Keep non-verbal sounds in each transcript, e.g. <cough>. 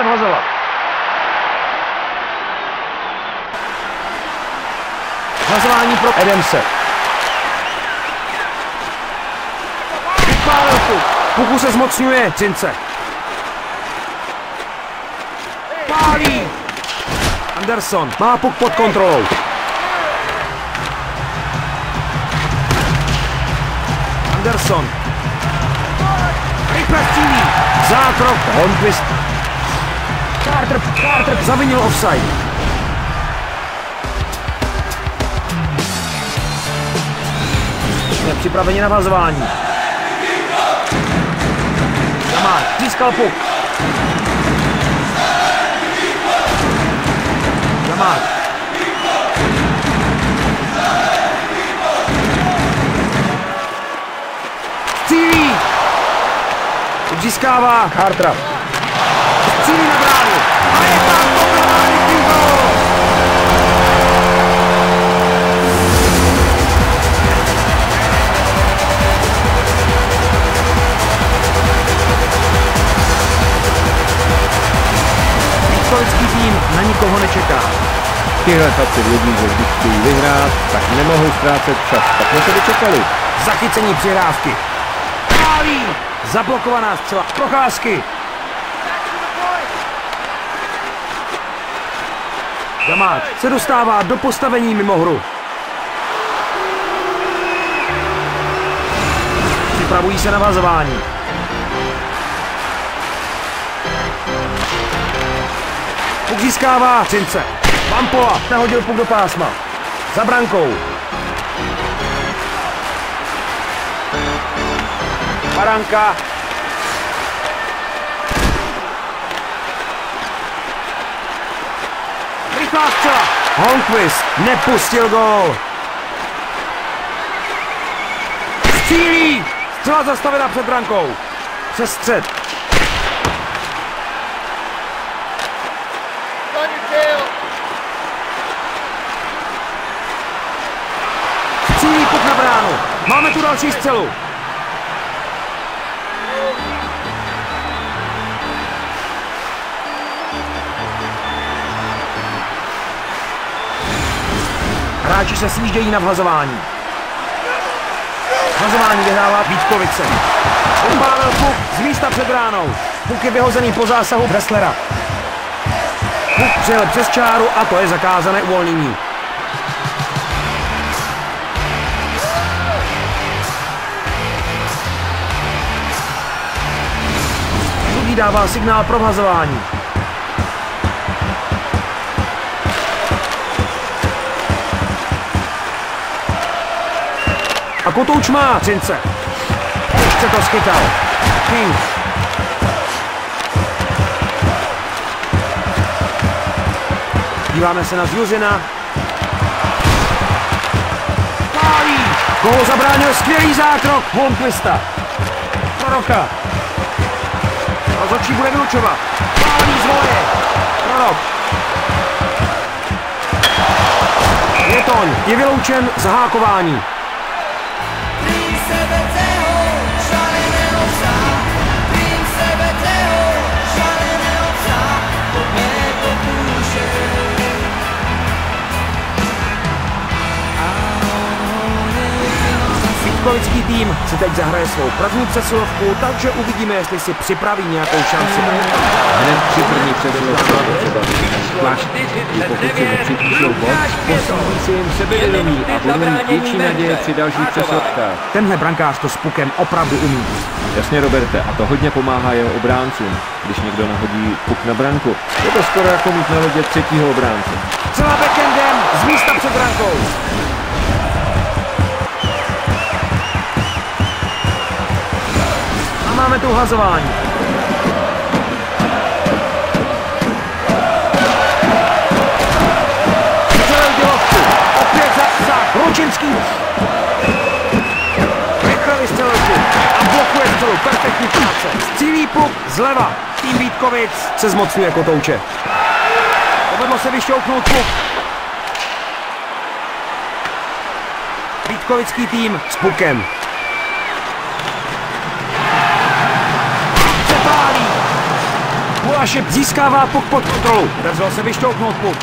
se vhazovat. Vhazování pro Edemse. Vypálil puk. Puku se zmocňuje Cince. Pálí. Anderson má puk pod kontrolou. Anderson. Rychle střílí. Zákrok. Holmquist. Carter, Carter zavinil offside. Jsme připraveni na vazování. Jamák získal puk. Střílí. Už získává Cartera. Střílí na Vítkovický tým na nikoho nečeká. Tyhle chlapci vědí, že když chtějí vyhrát, tak nemohou ztrácet čas. Tak jsme se dočekali. Zachycení přihrávky. Pálí! Zablokovaná střela. Procházky. Damáč se dostává do postavení mimo hru. Připravují se na vazování. Puk získává Cince. Pampola nahodil puk do pásma. Za brankou. Baranka. Rychlá střela. Holmquist nepustil gol. Střílí. Střela zastavena před brankou. Přes střed. Střílí puk na bránu. Máme tu další střelu. Hráči se sjíždějí na vhazování. Vhazování vyhrává Vítkovice. Upálil puk z místa před bránou. Puk je vyhozený po zásahu Bresslera. Puk přijel přes čáru a to je zakázané uvolnění. Druhý dává signál pro vhazování. A Kotouč má Třince. Chce to schytal. King. Díváme se na Zjuřina. Pálí. Koho zabránil skvělý zákrok Holmquista. Proroka. Rozhodčí bude vylučovat. Pálí z voje. Prorok. Jetoň je vyloučen zahákování. Vítkovický tým si teď zahraje svou první přesilovku, takže uvidíme, jestli si připraví nějakou šanci. Hned při první přesilovce je potřeba zvlášť pokud si nepřipíšou bod, posílí si jim sebevědomí a budou mít větší naděje při dalších přesilovkách. Tenhle brankář to s pukem opravdu umí. Jasně, Roberte, a to hodně pomáhá jeho obráncům, když někdo nahodí puk na branku. Je to skoro jako mít na lodě třetího obránce. Celá backendem z místa před brankou. Máme tu hazování. Střelil dělovku. Opět zasah. Ručinský. Rychle vystřelil a blokuje střelu. Perfektní práce. Střílí puk zleva. Tým Vítkovic se zmocňuje kotouče. Povedlo se vyšťouknout puk. Vítkovický tým s pukem. Hulašek získává puk pod kontrolu. Dařilo se vyšťouknout puk.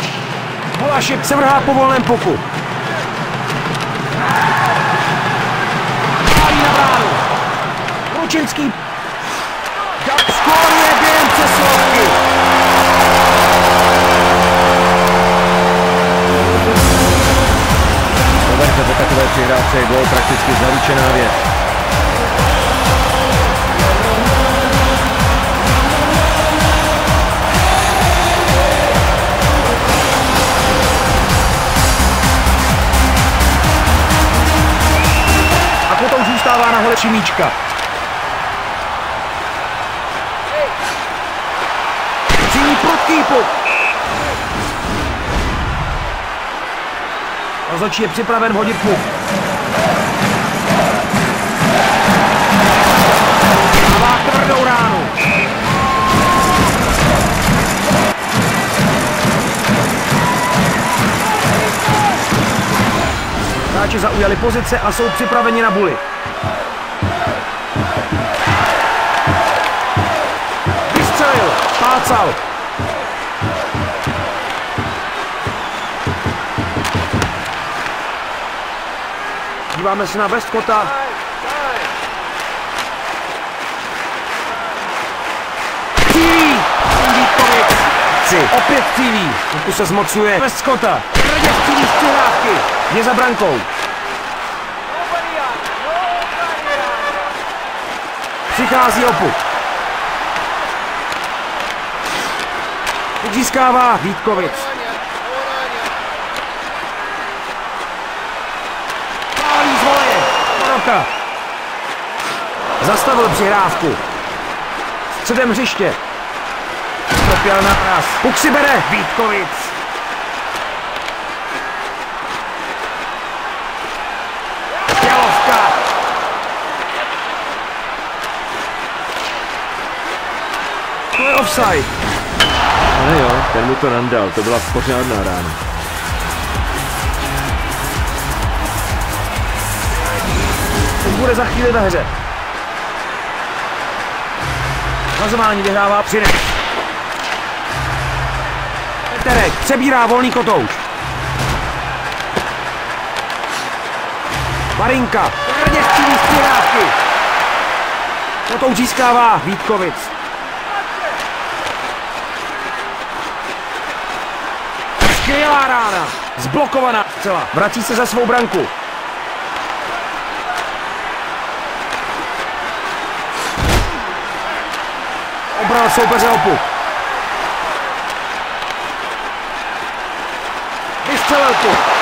Hulašek se vrhá po volném puku. Pálí na bránu. Lučinský. Skóruje během přeslovky. Roberte, po takové přihrávce je gol prakticky zaručená věc. Potom zůstává na hole Šimíčka. Činí prudký puk. Rozhodčí je připraven hodit puk. Dává tvrdou ránu. Hráči zaujali pozice a jsou připraveni na buly. Pácal. Díváme se na Westcota. Cílí! Opět cílí. Pokud se zmocuje Westcota. Tvrdě cílí z přihrávky. Je za brankou. Přichází opuk. Získává Vítkovic. Pálí z voleje. Porota. Zastavil přihrávku. Středem hřiště. Propěl na raz. Puk si bere. Vítkovic. Offside. Ten mu to nandal, to byla pořádná rána. Teď bude za chvíli ve hře. Hazování vyhrává Přinec. Peterek přebírá volný kotouč. Marinka tvrdě střílí z přihrávky. Kotouč získává Vítkovic. Skvělá rána. Zblokovaná celá. Vrací se za svou branku. Obral soupeře o puk. Vystřelil puk.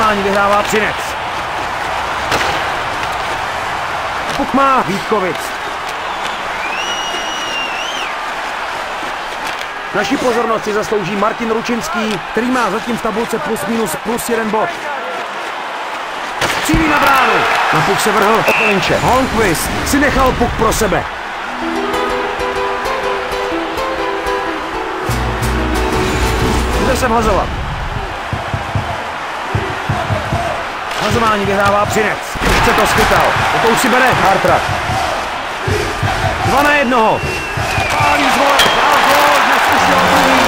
Hazování vyhrává Třinec. Puk má Vítkovic. Naši pozornost si zaslouží Martin Ručinský, který má zatím v tabulce plus minus plus jeden bod. Střílí na bránu. Na puk se vrhl Okolinče. Holmquist si nechal puk pro sebe. Bude se vhazovat. Hazování vyhrává Přinec. Chce to schytal. To už si bere Hartra. Dva na jednoho. Pálí z vole. Dál gol. Dnes už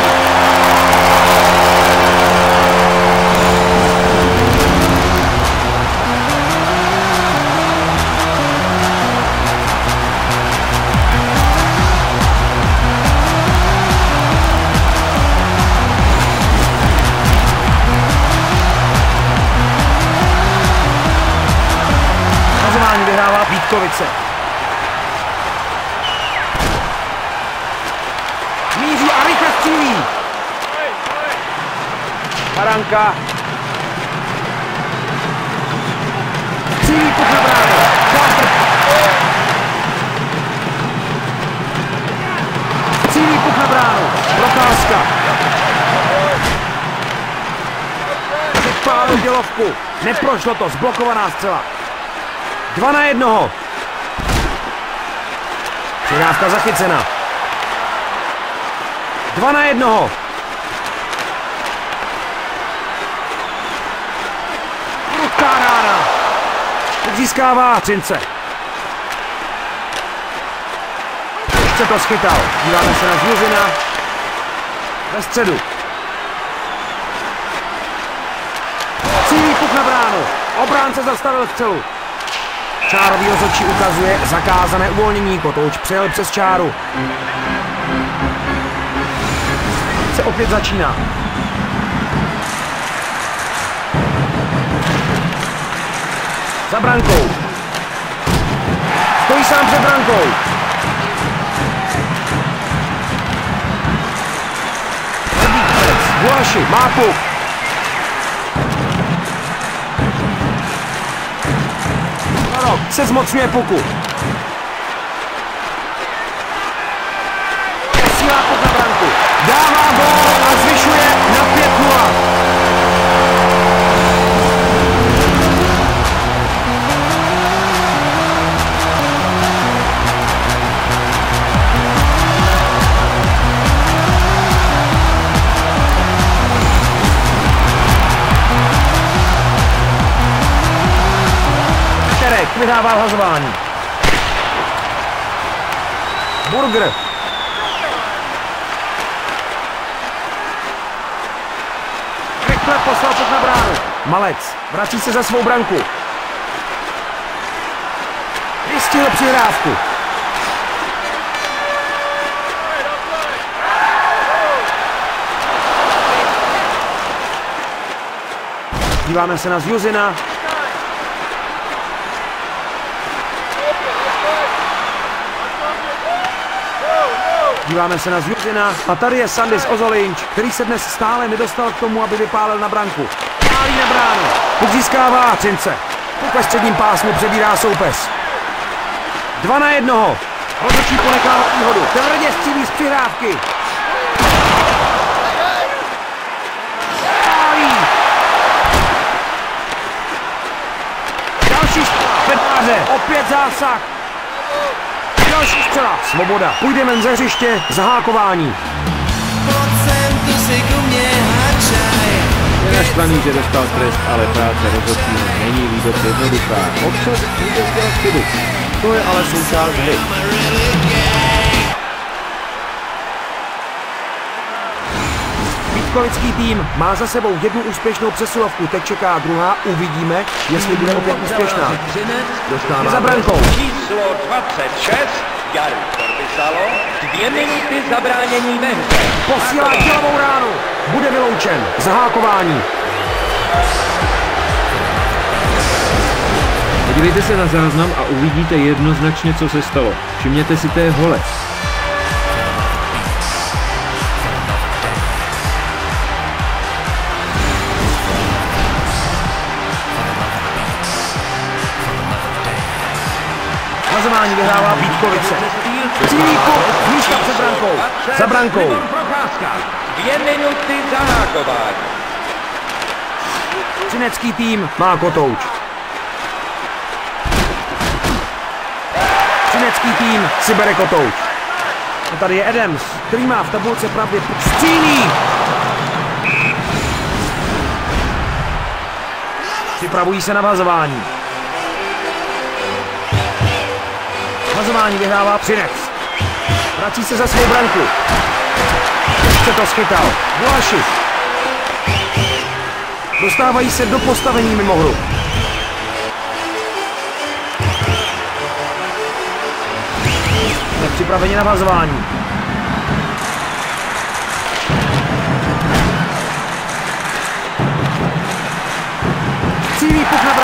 vyhrává Vítkovice. Míří a rychle střílí. Haranka. Střílí puk na. Střílí. Procházka. Vypálil dělovku. Neprošlo to, zblokovaná střela. Dva na jednoho. Přihrávka zachycena. Dva na jednoho. Prudká rána. Teď získává Třince. Ještě to schytal. Díváme se na Zluzina. Ve středu. Cílí puk na bránu. Obránce zastavil střelu. Čárový rozhodčí ukazuje zakázané uvolnění. Kotouč přejel přes čáru. Se opět začíná. Za brankou. Stojí sám před brankou. Gulaši, má puk. Rok se zmocňuje puku. Vydává hazování. Burger. Rychle poslal na bránu. Malec vrací se za svou branku. Vystihl přihrávku. Díváme se na Zjuzina. Díváme se na Zjuzina a tady je Sandis Ozolinč, který se dnes stále nedostal k tomu, aby vypálil na branku. Pálí na bránu. Puk získává Třince. Ve středním pásmu přebírá soupes. Dva na jednoho. Rozhodčí ponechává výhodu. Tvrdě střílí z přihrávky. Pálí. Další. Petáře. Opět zásah. Další střela. Svoboda. Půjdeme ze hřiště. Zahákování. Je naštvaný, že dostal trest, ale práce rozhodčí není vůbec jednoduchá. Občas může dělat chybu. To je ale součást hry. Vítkovický tým má za sebou jednu úspěšnou přesilovku, teď čeká druhá, uvidíme, jestli bude opět úspěšná. Dostává Je za brankou. Číslo 26, Gary Korbisalo, dvě minuty zabránění ve hře. Posílá dělovou ránu, bude vyloučen. Zahákování. Podívejte se na záznam a uvidíte jednoznačně, co se stalo. Všimněte si té hole. Hazování vyhrává Vítkovice. Cílí puk, místa před brankou. Za brankou. Dvě minuty zahákování. Třinecký tým má kotouč. Třinecký tým si bere kotouč. A tady je Adams, který má v tabulce pravdě. Střílí! Připravují se na vazování. Vazování vyhrává Třinec. Vrací se za svou branku. Ještě to schytal. Vlašič. Dostávají se do postavení mimo hru. Jsme připraveni na vazování. Cílí puk na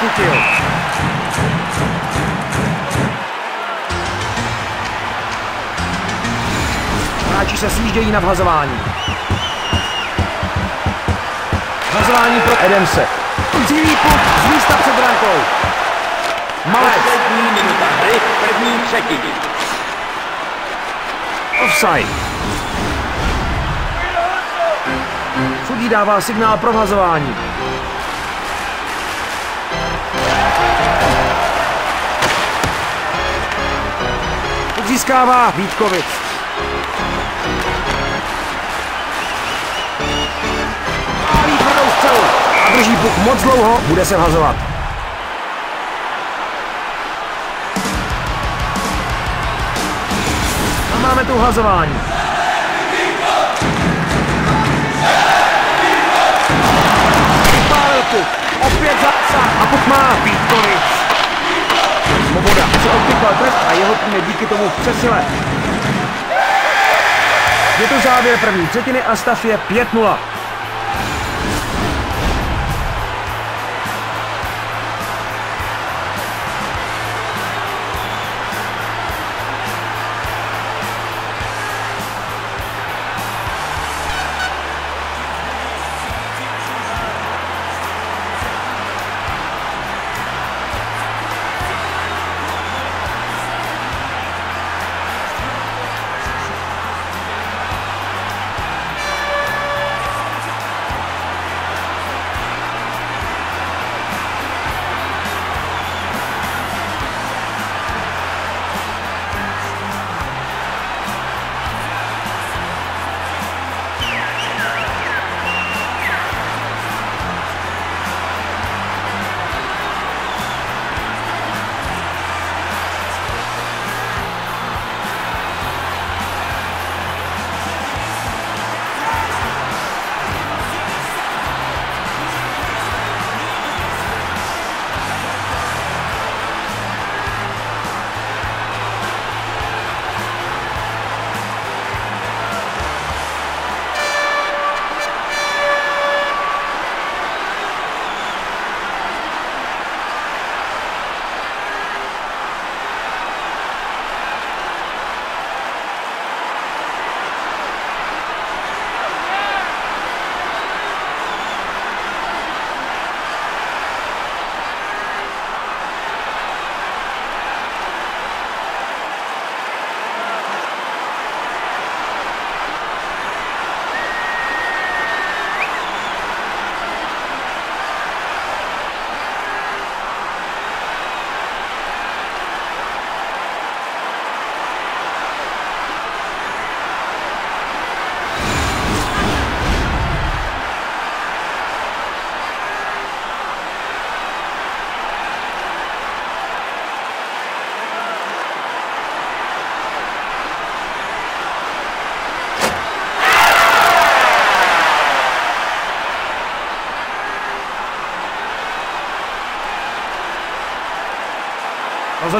chytil. Hráči se sjíždějí na vhazování. Vhazování pro Edemse. Cílí puk z místa před brankou. Malé první třetiny. Offside. Sudí dává signál pro vhazování. Získává Vítkovic. Pálí tvrdou střelu a drží puk moc dlouho, bude se vhazovat. A máme tu puk. Opět zásah a puk má Vítkovic. Svoboda odpíkal trest a jeho tým je díky tomu v přesile. Je to závěr první třetiny a stav je 5-0.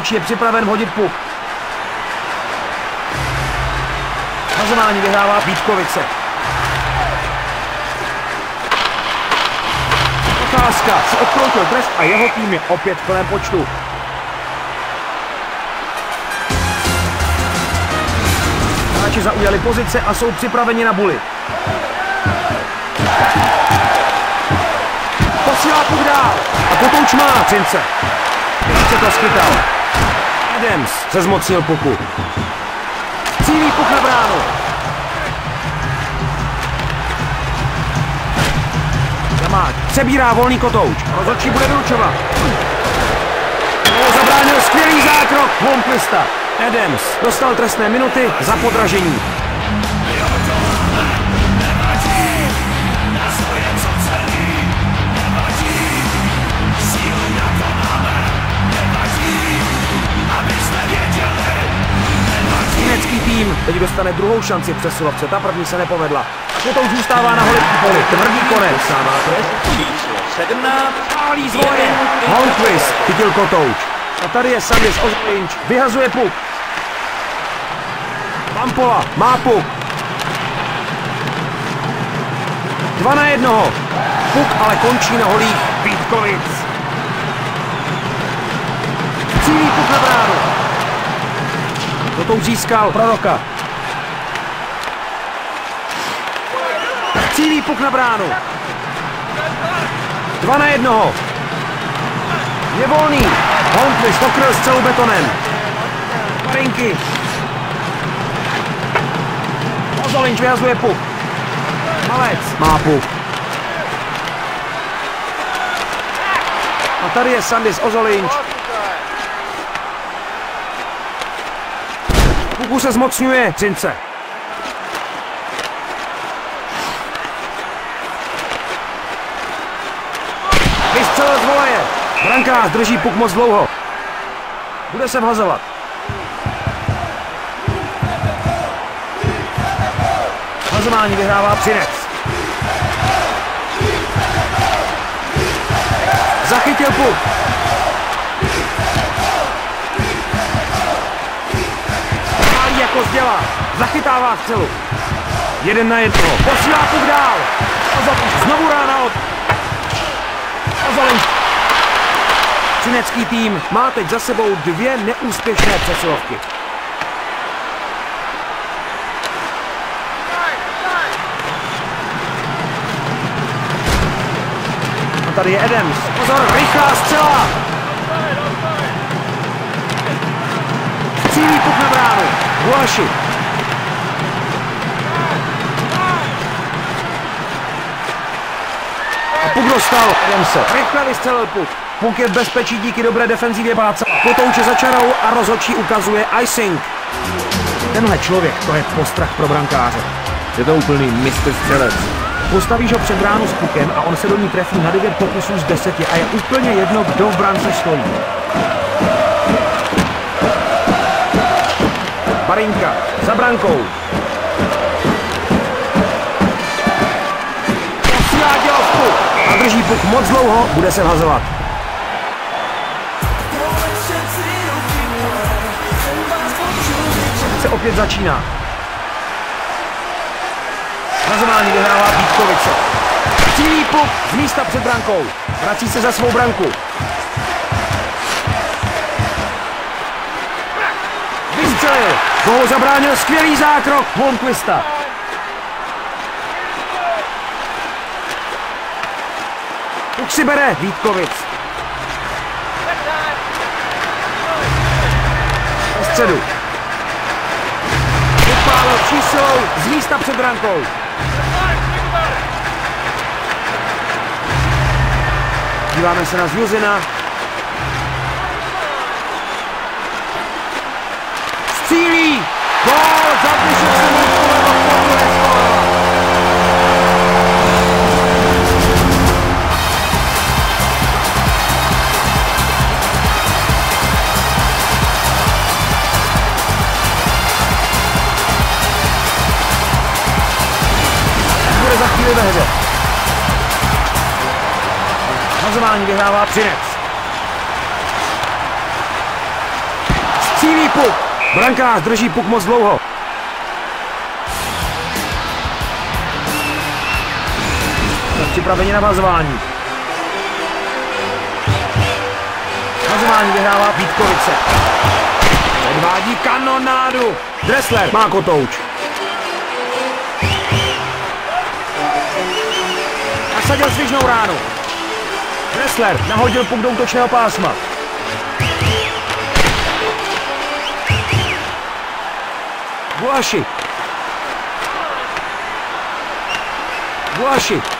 Rozhodčí je připraven hodit puk. Hazování vyhrává Vítkovice. Otázka si odkroutil trest a jeho tým je opět v plném počtu. Hráči zaujali pozice a jsou připraveni na buly. Posílá puk dál a potouč má Cince. Ještě to schytal. Adams se zmocnil puku. Cílí puk na bránu. Jamák přebírá volný kotouč. Rozhodčí bude vylučovat. Zabránil skvělý zákrok Holmquista. Adams dostal trestné minuty za podražení. Teď dostane druhou šanci přesilovce, ta první se nepovedla. Potom zůstává na holý poli, tvrdý konec. Dostává trest číslo 17. Pálí z voje. Holmquist chytil kotouč. A tady je Sandis Ozlinč, vyhazuje puk. Pampola má puk. Dva na jednoho. Puk ale končí na holích Vítkovic. Cílí puk na bránu. Kotouč získal proroka. Cílí puk na bránu. Dva na jednoho. Je volný. Holmquist pokryl střelu betonem. Marinky. Ozolinč vyhazuje puk. Malec má puk. A tady je Sandis Ozolinč. Puku se zmocňuje Třince. Vystřelil z voleje. Brankář drží puk moc dlouho. Bude se vhazovat. Vhazování vyhrává Třinec. Zachytil puk. Zděla. Zachytává střelu. Jeden na jedno. Posílá puk dál. Ozolinč. Znovu rána od... Ozolinč. Třinecký tým má teď za sebou dvě neúspěšné přesilovky. A tady je Adams. Pozor, rychlá střela. Střílí puk na bránu. A puk dostal Adamse. Rychle vystřelil puk. Puk je v bezpečí díky dobré defenzivě Báca. Potouče za čarou a rozhodčí ukazuje icing. Tenhle člověk, to je postrach pro brankáře. Je to úplný mistr střelec. Postavíš ho před bránu s pukem a on se do ní trefí na 9 pokusů z 10 a je úplně jedno, kdo v bránce stojí. Barinka za brankou. Posílá dělovku a drží puk moc dlouho, bude se vhazovat. Se opět začíná. Hazování vyhrává Vítkovice. Cílí puk z místa před brankou. Vrací se za svou branku. Vystřelil. Gól zabránil skvělý zákrok Holmquista. Puk si bere Vítkovic. Na středu. Vypálil číslou z místa před brankou. Díváme se na Zjuzina. Hazování vyhrává Třinec. Střílí puk. Brankář drží puk moc dlouho. Připraveni na vazování. Vazování vyhrává Vítkovice. Odvádí kanonádu. Dressler má kotouč. Nasadil svižnou ránu. Dressler nahodil puk do útočného pásma. Gulaši. Gulaši.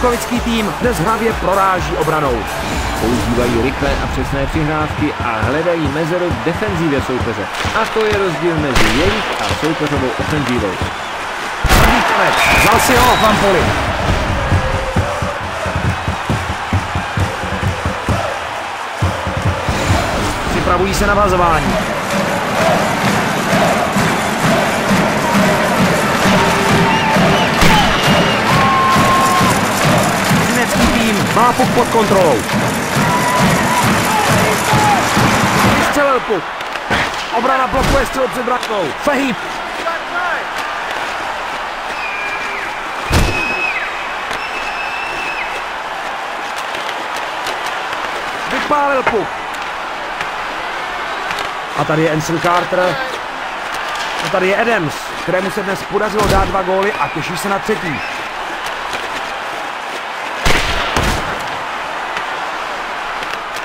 Vítkovický tým dnes hlavě proráží obranou. Používají rychlé a přesné přihrávky a hledají mezeru v defenzívě soupeře. A to je rozdíl mezi jejich a soupeřovou ofenzívou. Tvrdý konec. Vzal si ho Van Poli. Připravují se na vazování. Má puk pod kontrolou. Vystřelil puk. Obrana blokuje střelu před branou. Fehý. Vypálil puk. A tady je Ensign Carter. A tady je Adams, kterému se dnes podařilo dát dva góly a těší se na třetí.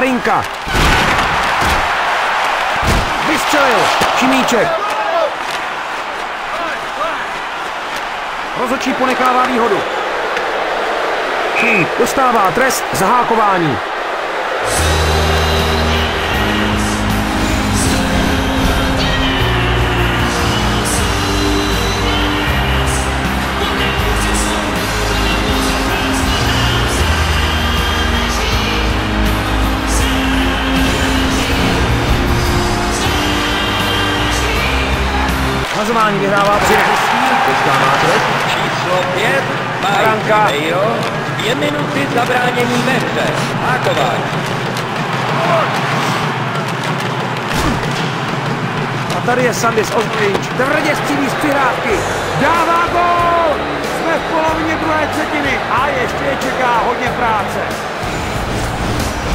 Barinka. Vystřelil. Šimíček. Rozočí ponechává výhodu. King dostává trest zahákování. Hazování vyhrává Přinekovský. Dostává trest. Číslo 5, Baranka. Mike Ribeiro. Dvě minuty zabránění ve hře. Hákování. A tady je Sandis Ozbridge. Tvrdě střílí z přihrávky. Dává gol! Jsme v polovině druhé třetiny a ještě je čeká hodně práce.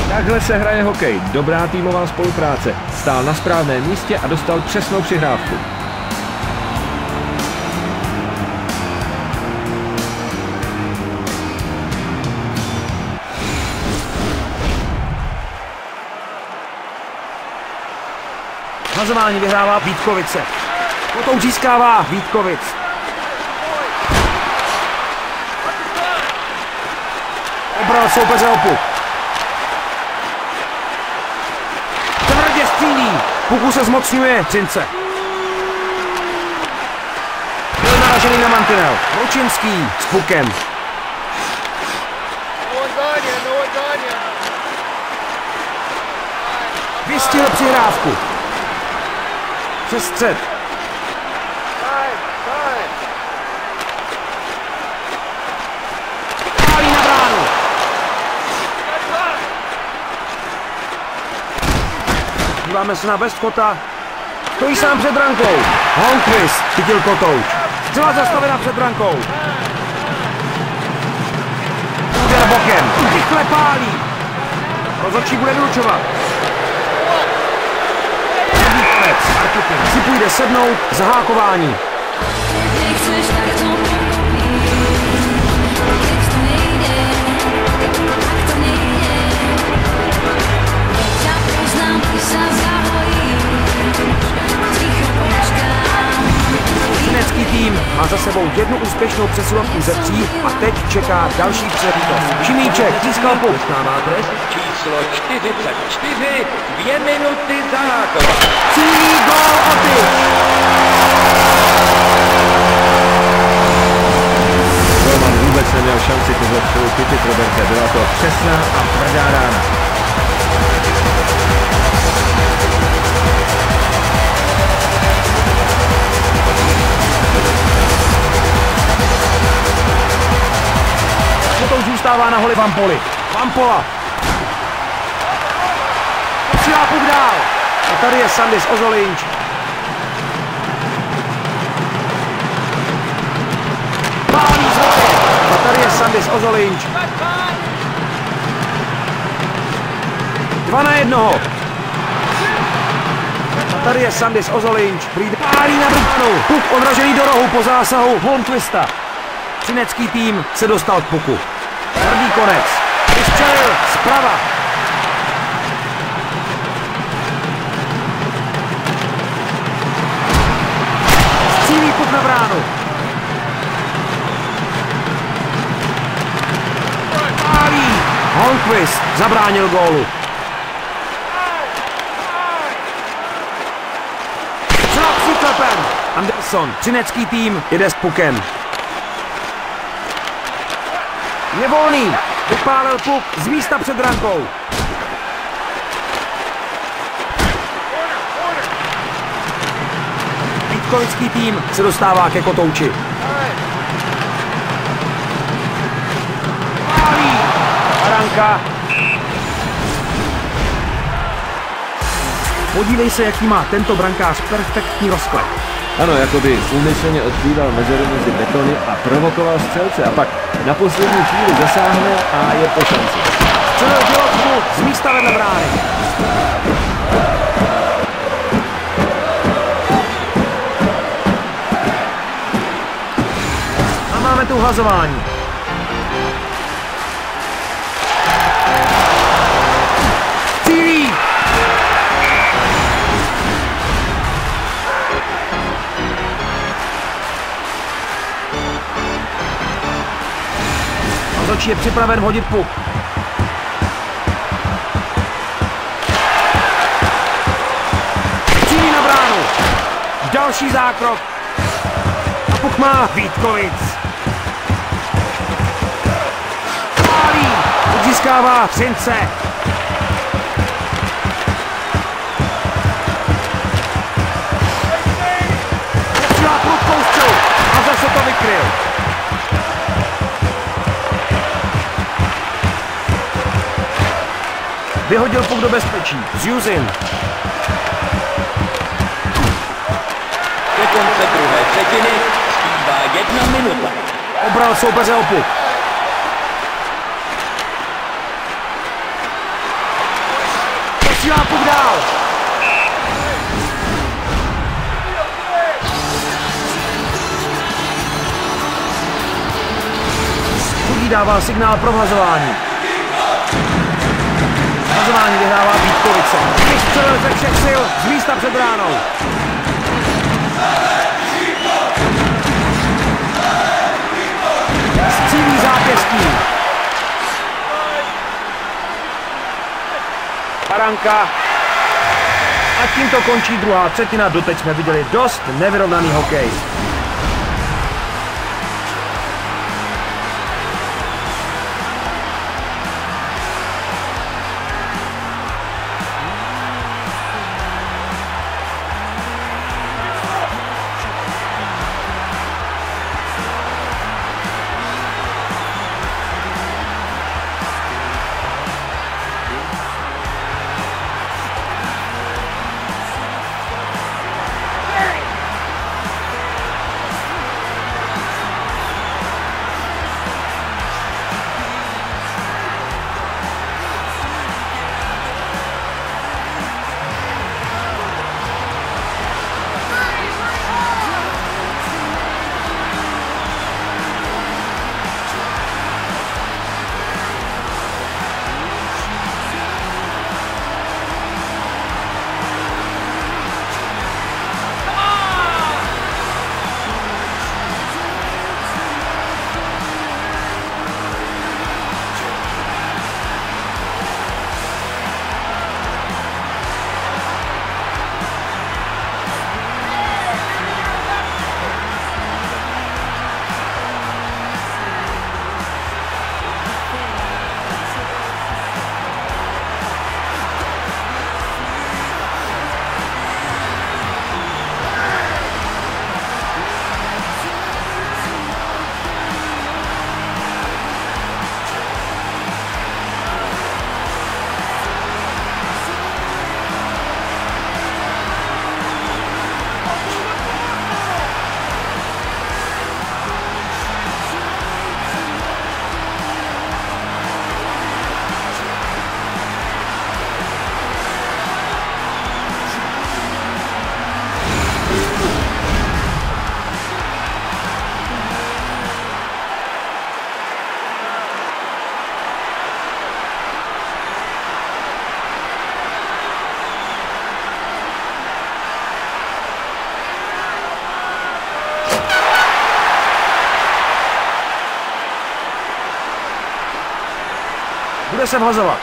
Takhle se hraje hokej. Dobrá týmová spolupráce. Stál na správném místě a dostal přesnou přihrávku. Hazování vyhrává Vítkovice. Potom získává Vítkovic. Obral soupeře o puk. Tvrdě střílí. Puku se zmocňuje Třince. Byl naražený na mantinel. Lučinský s pukem. Vystihl přihrávku. Přes střed. Pálí. Díváme se na Westcota. Stojí sám před brankou. Holmquist chytil kotouč. Střela zastavena před brankou. Úder bokem. Rychle pálí. Rozhodčí bude vylučovat. První konec. Marketing si půjde sednout. Zahákování. Nechceš, tak to pochopí. Teď to nejde, tak to nejde. Ťa poznám, sa zahojíš, ticho počkám. Třinecký tým má za sebou jednu úspěšnou přesilovku ze tří a teď čeká další příležitost. Šimíček získal puk. Číslo 44, <laughs> dvě minuty zahákování. Cílí gol Oty. Roman vůbec neměl šanci tuhle střelu chytit, Roberte. Byla to přesná a tvrdá rána. Potom zůstává na holi Vampoli. Vampola. Posílá puk dál. A tady je Sandis Ozolinč. Pálí z. A tady je Sandis Ozolinč. Dva na jednoho. A tady je Sandis Ozolinč. Pálí na bránu. Puk odražený do rohu po zásahu Holmquista. Třinecký tým se dostal k puku. Tvrdý konec. Vystřelil zprava. Holmquist zabránil gólu. Anderson, třinecký tým, jede s pukem. Je volný. Vypálil puk z místa před rankou. Vítkovický tým se dostává ke kotouči. Ranka. Podívej se, jaký má tento brankář perfektní rozklep. Ano, jako by úmyslně odkrýval mezeru mezi betony a provokoval střelce a pak na poslední chvíli zasáhne a je po šanci. Střelil dělotku z místa vedle brány. A máme tu hazování. Rozhodčí je připraven hodit puk. Cílí na bránu. Další zákrok. A puk má Vítkovic. Pálí. Získává prudkou střelu. A to vykryl. Vyhodil puk do bezpečí. Zjuzin. Ke konce druhé třetiny zbývá jedna minuta. Obral soupeře o puk. Posílá puk dál. Dává signál pro vhazování. Vhazování vyhrává Vítkovice. Vystřelil ze všech sil z místa před bránou. Střílí zápěstí. Baranka. A tímto končí druhá třetina. Doteď jsme viděli dost nevyrovnaný hokej. Se vhazovat.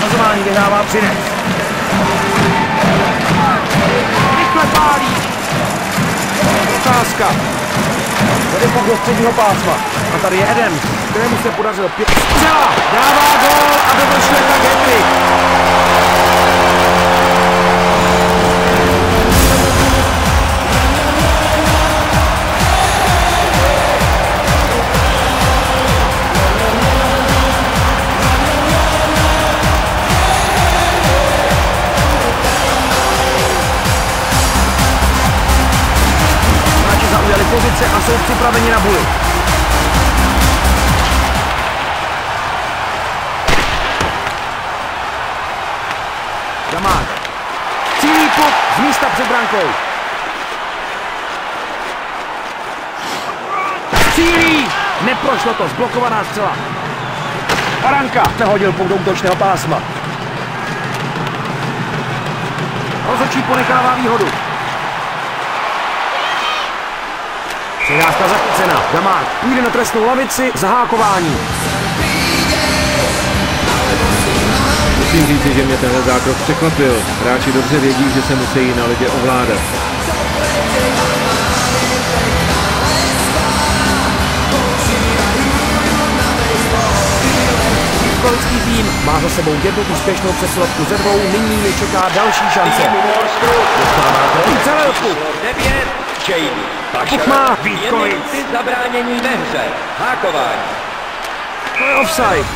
Vhazování vyhrává Přinec. Rychle pálí. Otázka. Tady pak do středního pásma. A tady je Adams, kterému se podařilo pět. Střela! Dává gol a dovršuje tak Hendrik. Pozice a jsou připraveni na boj. Jamák. Cílí puk z místa před brankou. Cílí! Neprošlo to, zblokovaná střela. Baranka nehodil puk do útočného pásma. Rozhodčí ponechává výhodu. Přihrávka zachycená. Damák půjde na trestnou lavici, zahákování. Musím říci, že mě tenhle zákrok překvapil. Hráči dobře vědí, že se musí na ledě ovládat. Kovický tým má za sebou jednu úspěšnou přesilovku ze dvou, nyní je čeká další šance. Celé puk. 9, Jamie. Puk má minuty zabránění ve hře. Hákování. To je offside.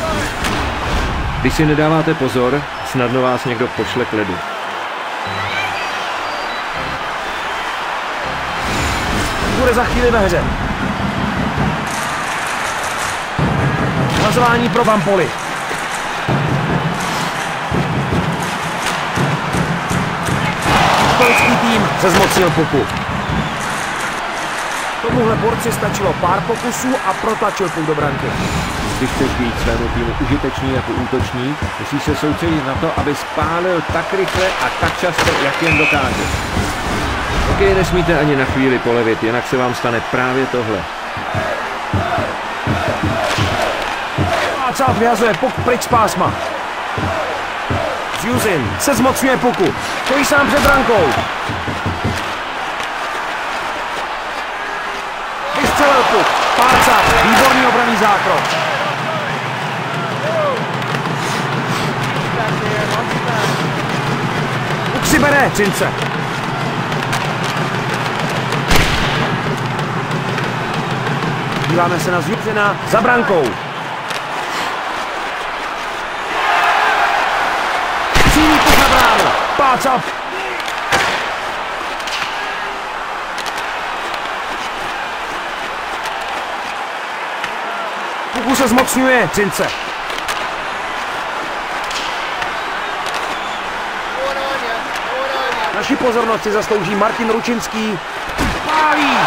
Když si nedáváte pozor, snadno vás někdo pošle k ledu. Bude za chvíli ve hře. Hlasování pro Vampoli. Kovický tým se zmocnil puku. Tomuhle borci stačilo pár pokusů a protlačil puk do branky. Když chceš být svému týmu užitečný jako útočník, musíš se soustředit na to, aby spálil tak rychle a tak často, jak jen dokáže. Taky nesmíte ani na chvíli polevit, jinak se vám stane právě tohle. Václav vyhazuje puk pryč z pásma. Zuzin se zmocňuje puku. Stojí sám před brankou. Vystřelil puk. Páca, výborný obraný zákrok. Puk Třince. Díváme se na Zuzina za brankou. Cílí puk na bránu. Páca. Zmocňuje Třince. Naši pozornost si zaslouží Martin Ručinský. Pálí!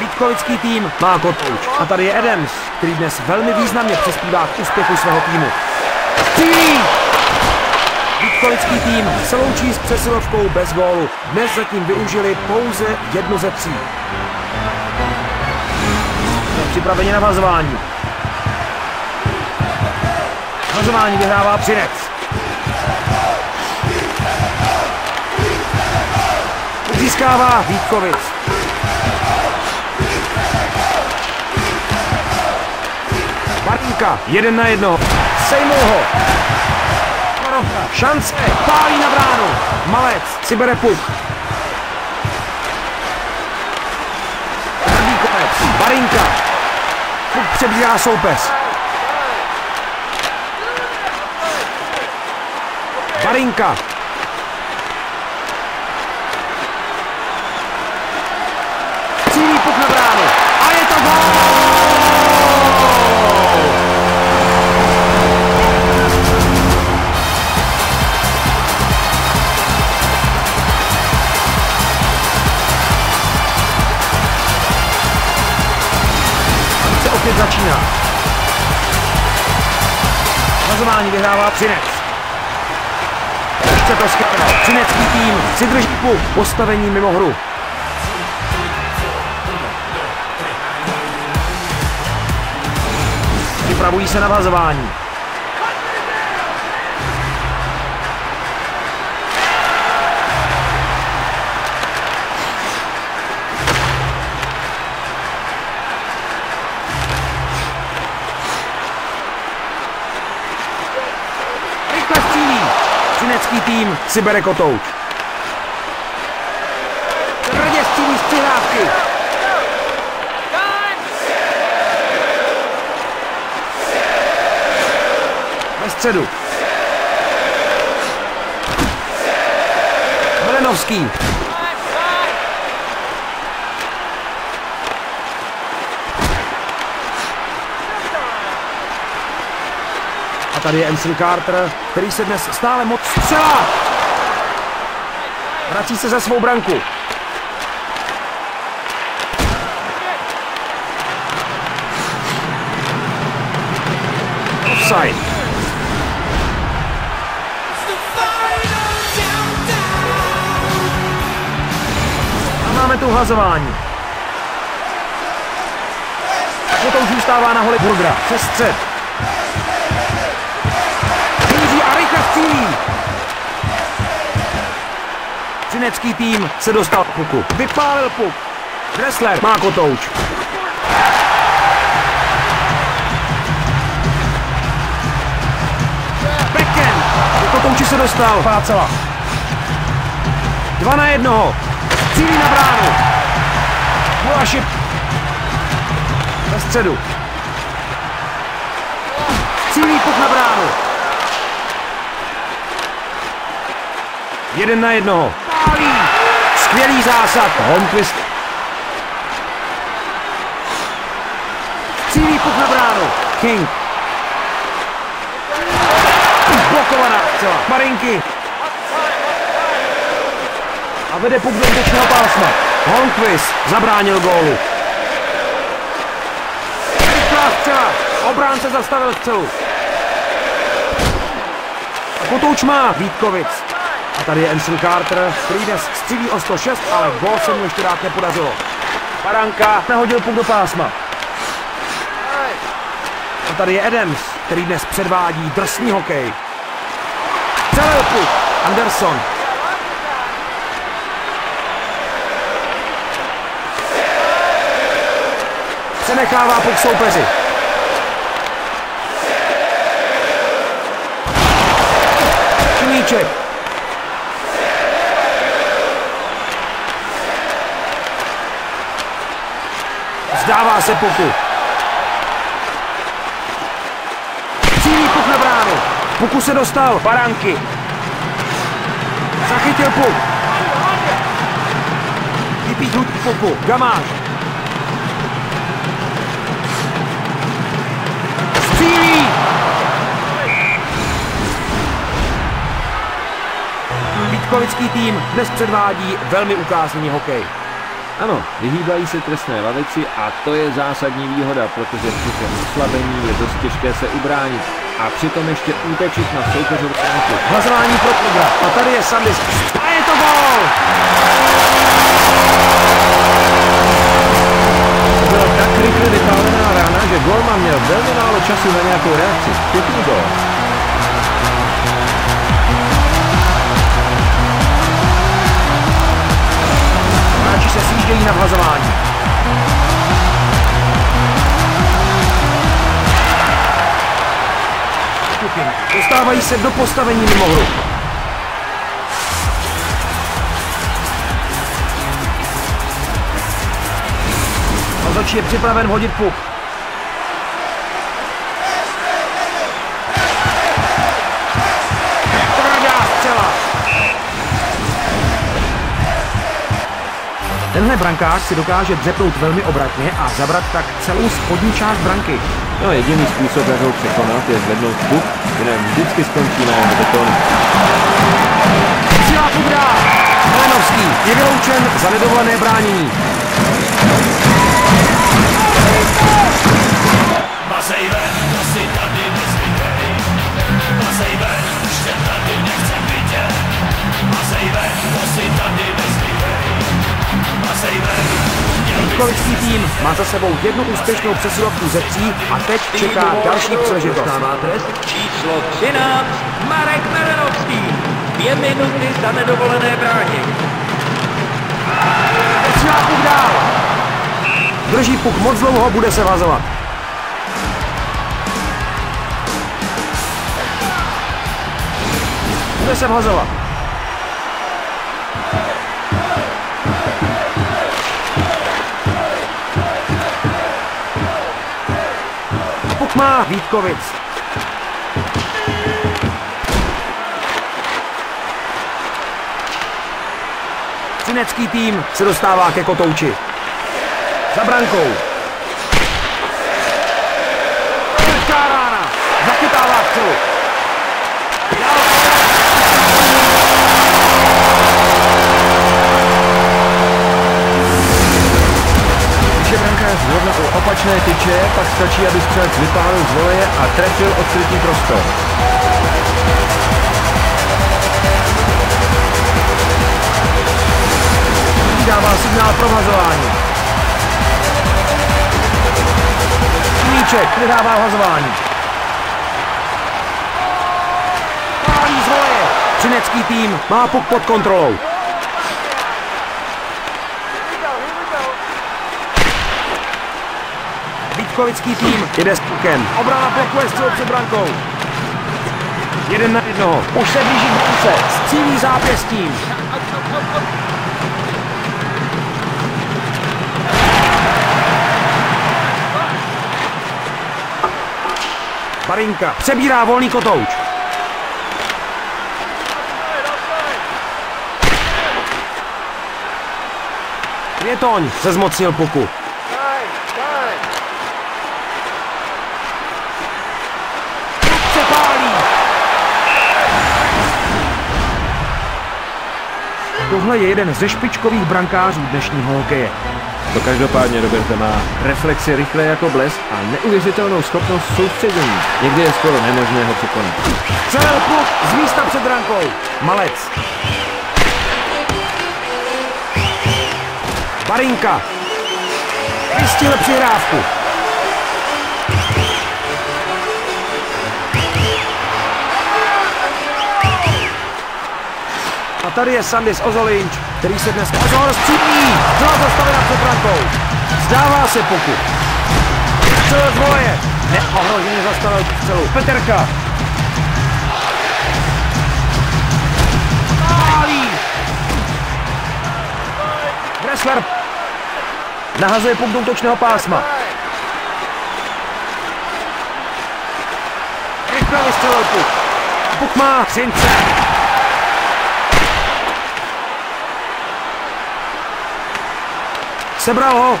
Vítkovický tým má kotouč. A tady je Adams, který dnes velmi významně přispívá k úspěchu svého týmu. Střílí! Vítkovický tým se loučí s přesilovkou bez gólu. Dnes zatím využili pouze jednu ze tří. Připraveni na vazování. Vazování vyhrává Přinec. Získává Vítkovic. Martinka, jeden na jedno. Sejmul ho. Korovka, šance, pálí na bránu. Malec si bere puk. Tvrdý konec, Barinka. Puk přebírá soupeř. Barinka. Opět začíná. Vazování vyhrává Třinec. Chce to schytnout. Třinecký tým si drží. Postavení mimo hru. Připravují se na vazování. Tým si bere kotouč. Tvrdě střílí z přihrávky. Ve středu. Melenovský. A tady je Ansel Carter, který se dnes stále moc střelá. Vrací se za svou branku. Offside. A máme tu hazování. Potom zůstává na holi Burgra. Přes střed. Střílí. Třinecký tým se dostal k puku. Vypálil puk. Dressler má kotouč. Becken. Do kotouči se dostal. Pácela. Dva na jednoho. Střílí na bránu. Mulaši ve středu. Střílí puk na bránu. Jeden na jednoho. Pálí. Skvělý zásah. Holmquist. Střílí puk na bránu. King. Blokovaná celá. Marinky. A vede puk do útočného pásma. Holmquist zabránil gólu. Rychlá. Obránce zastavil střelu. A Kotouč má Vítkovic. A tady je Ansel Carter, který dnes střílí o 106, ale gól se mu ještě dát nepodařilo. Baranka nahodil puk do pásma. A tady je Adams, který dnes předvádí drsný hokej. Celý puk. Anderson. Přenechává puk soupeři. Se puku. Cílí puk na bránu. Puku se dostal. Baranky. Zachytil puk. Vypíchnut puku. Gamáš. Střílí. Vítkovický tým dnes předvádí velmi ukázněný hokej. Ano, vyhýbají se trestné lavici a to je zásadní výhoda, protože při tom oslabení je dost těžké se ubránit a přitom ještě útečit na soupeřovou branku. Hlasování pro Progra. A tady je Sandis. A je to gol! Byla tak rychle vypálená rána, že golman měl velmi málo času na nějakou reakci. Pěkný gol. Sjíždějí na vhazování. Dostávají se do postavení mimo hru. Rozhodčí je připraven hodit puk. Tenhle brankář si dokáže dřepnout velmi obratně a zabrat tak celou spodní část branky. No jediný způsob, jak ho překonat, je zvednout puk, jinak vždycky skončí na jeho betonu. Sílá puk dál. Melenovský je vyloučen za nedovolené bránění. Mazej Vítkovický tým má za sebou jednu úspěšnou přesilovku ze tří a teď čeká další příležitost. Číslo 13 Marek Melenovský. Dvě minuty za nedovolené bránění. Sílá puk dál. Drží puk moc dlouho, bude se vazovat. Bude se vhazovat. Má Vítkovic. Třinecký tým se dostává ke kotouči. Za brankou. Lehká rána. Zachytává střelu. Opačné tyče, pak stačí, aby střelec vypálil z voleje a trefil odkrytý prostor. Dává signál pro vhazování. Míček vydává vhazování. Pálí z voleje. Třinecký tým má puk pod kontrolou. Vítkovický tým jede s pukem. Obrana blokuje střelu před brankou. Jeden na jednoho. Už se blíží k brance. Střílí zápěstím. Marinka přebírá volný kotouč. Květoň se zmocnil puku. Se pálí. Tohle je jeden ze špičkových brankářů dnešního hokeje. To každopádně Roberte má reflexy rychlé jako blesk a neuvěřitelnou schopnost soustředění. Někdy je skoro nemožné ho překonat. Celel puk z místa před brankou. Malec. Barinka. Vystihl přihrávku. Tady je Sandis Ozolinč, který se dnes Ozol střídí. Byla zastavena před brankou. Zdává se poku. Střelec voleje. Neohroženě zastavil střelu. Peterka. Pálí. Gressler nahazuje puk do útočného pásma. Rychle vystřelil puk. Puk má Třince. Sebral ho.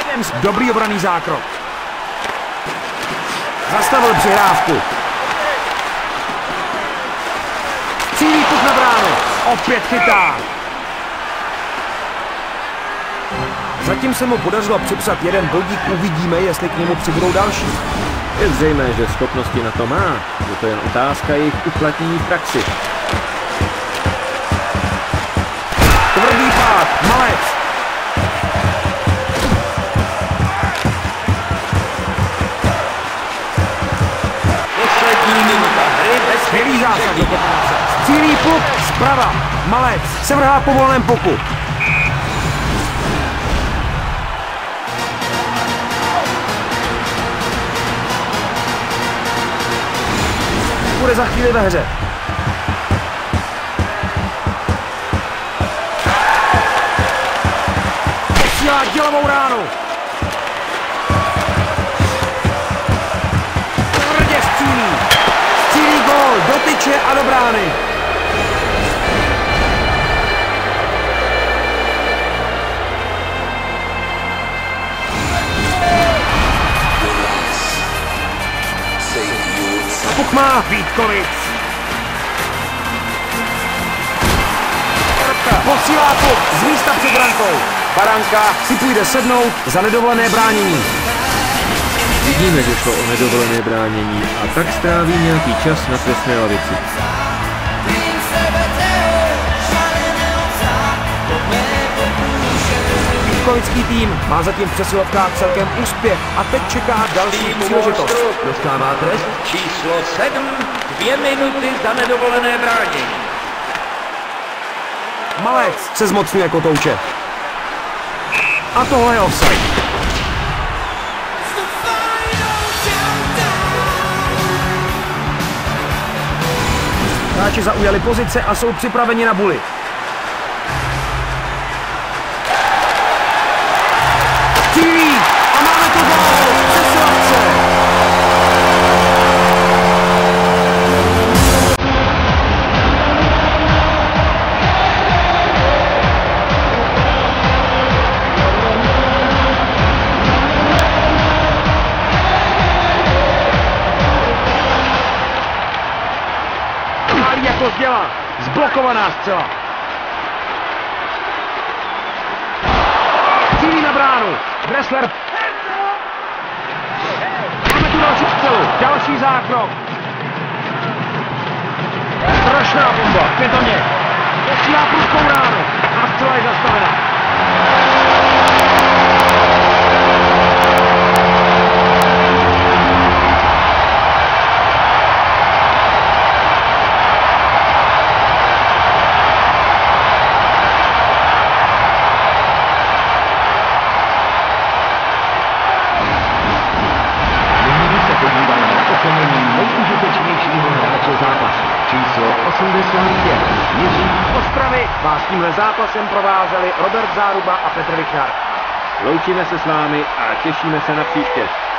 Adams, dobrý obraný zákrok. Zastavil přihrávku. Cílí puk na bránu. Opět chytá. Zatím se mu podařilo připsat jeden bodík, uvidíme, jestli k němu přibudou další. Je zřejmé, že schopnosti na to má, je to jen otázka jejich uplatnění v praxi. Do kopnice. Střílí puk zprava. Malec se vrhá po volném puku. Bude za chvíli ve hře. Posílá dělovou ránu. Tvrdě střílí. Tyče a do brány. Puk má Vítkovic. Posílá puk z místa před brankou. Baranka si půjde sednout za nedovolené bránění. Vidíme, že šlo o nedovolené bránění a tak stráví nějaký čas na trestné lavici. Vítkovický tým má zatím v přesilovkách celkem úspěch a teď čeká další příležitost. Dostává trest číslo 7, dvě minuty za nedovolené bránění. Malec se zmocňuje kotouče. A tohle je offside. Hráči zaujali pozice a jsou připraveni na buly. Zcela. Cílí na bránu. Dressler. Máme tu další střelu. Další zákrok. Strašná bomba. Pětoně. Posílá prudkou ránu. A střela je zastavena. Zápasem provázeli Robert Záruba a Petr Vyšár. Loučíme se s vámi a těšíme se na příště.